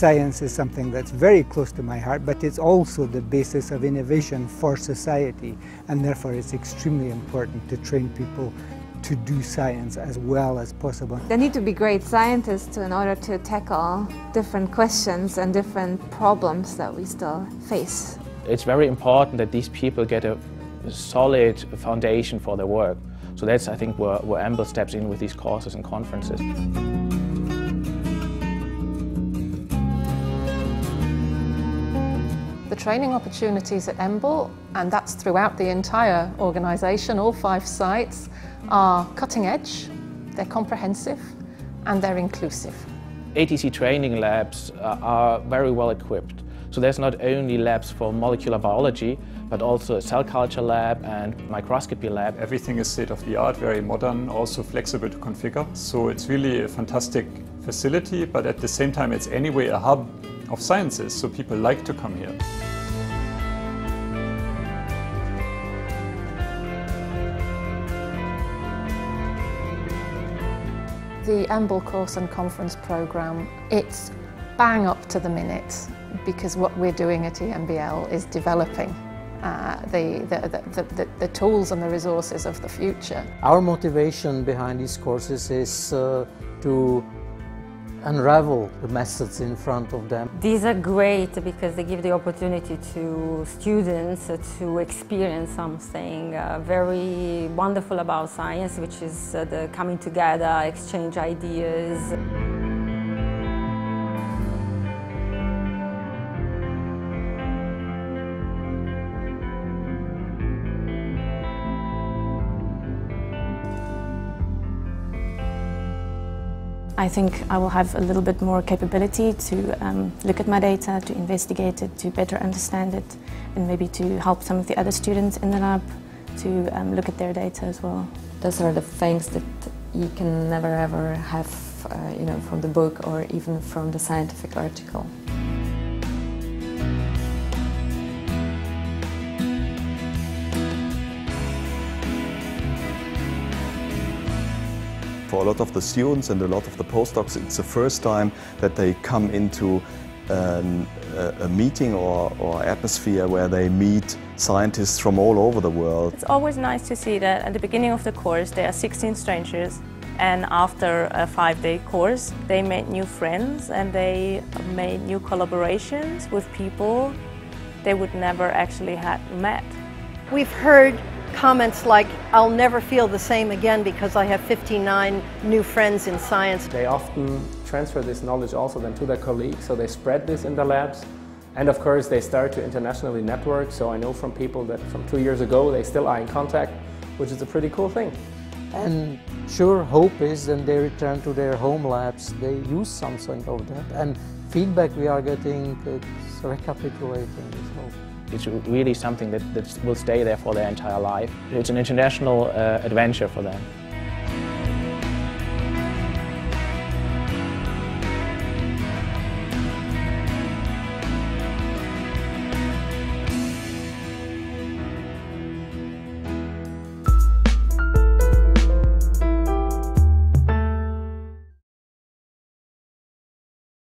Science is something that's very close to my heart, but it's also the basis of innovation for society, and therefore it's extremely important to train people to do science as well as possible. They need to be great scientists in order to tackle different questions and different problems that we still face. It's very important that these people get a solid foundation for their work. So that's, I think, where, where EMBL steps in with these courses and conferences. Training opportunities at EMBL, and that's throughout the entire organisation, all five sites, are cutting edge, they're comprehensive, and they're inclusive. ATC training labs uh, are very well equipped. So there's not only labs for molecular biology, but also a cell culture lab and microscopy lab. Everything is state of the art, very modern, also flexible to configure. So it's really a fantastic facility, but at the same time it's anyway a hub of sciences, so people like to come here. The EMBL course and conference programme, it's bang up to the minute because what we're doing at EMBL is developing uh, the, the, the, the, tools and the resources of the future. Our motivation behind these courses is uh, to unravel the methods in front of them. These are great because they give the opportunity to students to experience something uh, very wonderful about science, which is uh, the coming together, exchange ideas. I think I will have a little bit more capability to um, look at my data, to investigate it, to better understand it, and maybe to help some of the other students in the lab to um, look at their data as well. Those are the things that you can never ever have, uh, you know, from the book or even from the scientific article. For a lot of the students and a lot of the postdocs, it's the first time that they come into an, a, a, meeting or, or atmosphere where they meet scientists from all over the world. It's always nice to see that at the beginning of the course there are 16 strangers and after a five-day course they made new friends and they made new collaborations with people they would never actually have met. We've heard comments like, I'll never feel the same again because I have 59 new friends in science. They often transfer this knowledge also then to their colleagues, so they spread this in the labs. And of course, they start to internationally network, so I know from people that from two years ago, they still are in contact, which is a pretty cool thing. And sure, hope is when they return to their home labs, they use something of that. And feedback we are getting, it's recapitulating this hope. It's really something that, that will stay there for their entire life. It's an international uh, adventure for them.